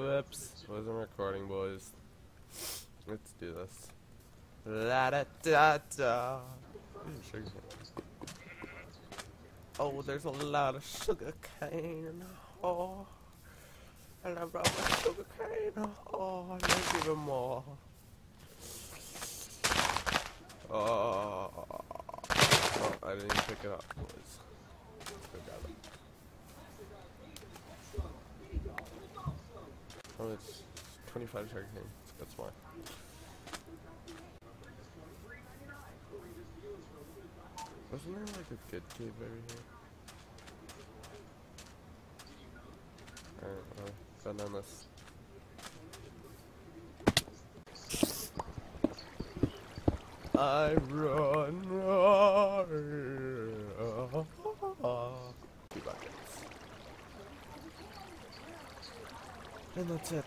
Whoops, wasn't recording, boys. Let's do this. La da da da. Ooh, sugar cane. Oh, there's a lot of sugar cane. Oh, and I brought my sugar cane. Oh, there's even more. Oh, oh I didn't pick it up, boys. I got it. Oh, it's 25 sugar cane. That's why. Wasn't there like a good cave over here? Alright, well, go down this. I run, run. And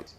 it's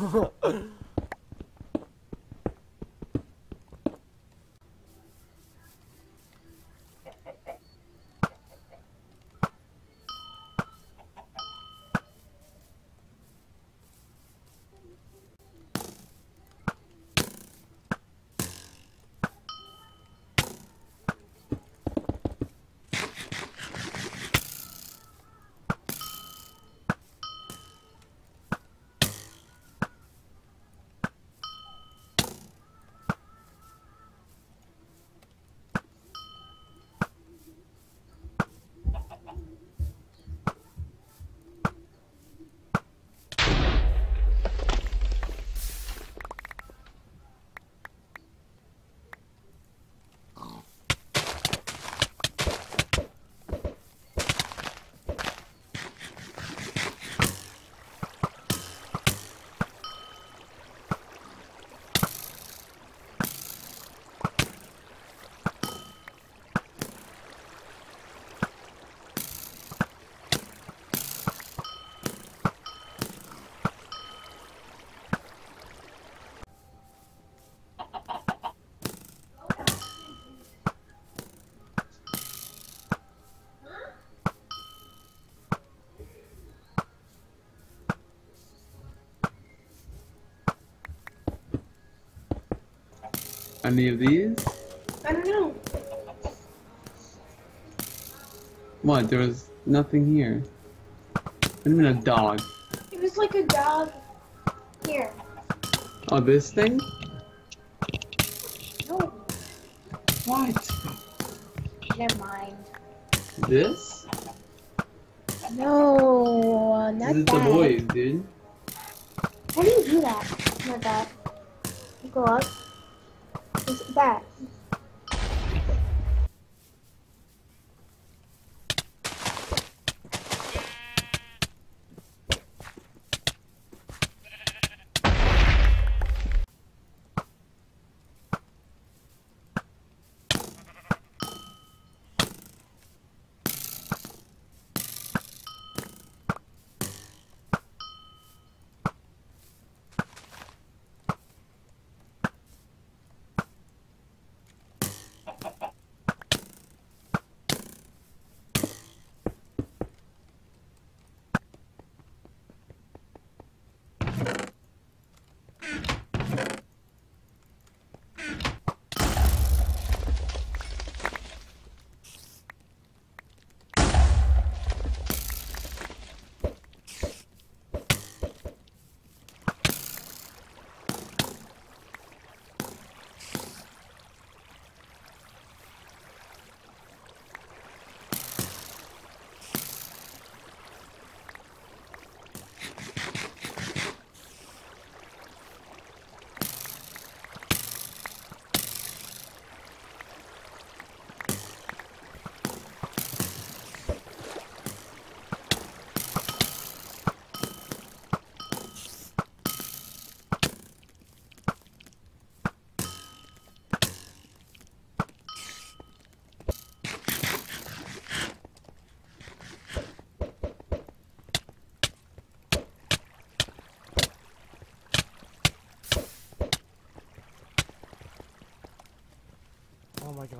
うん。Any of these? I don't know. What? There was nothing here. You mean a dog? It was like a dog. Here. Oh, this thing? No. What? Never mind. This? No, not this is that. the boys, dude. How do you do that? Oh not that. You go up. It's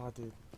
god, dude.